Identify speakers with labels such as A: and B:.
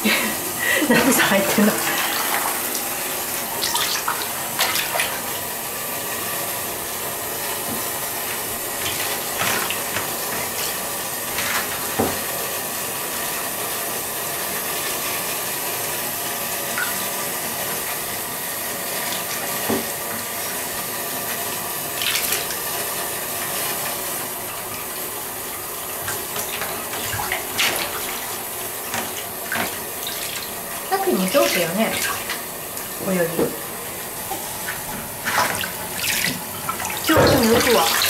A: 何さ入ってるの？さっきも上手よね泳ぎ上手に浮くわ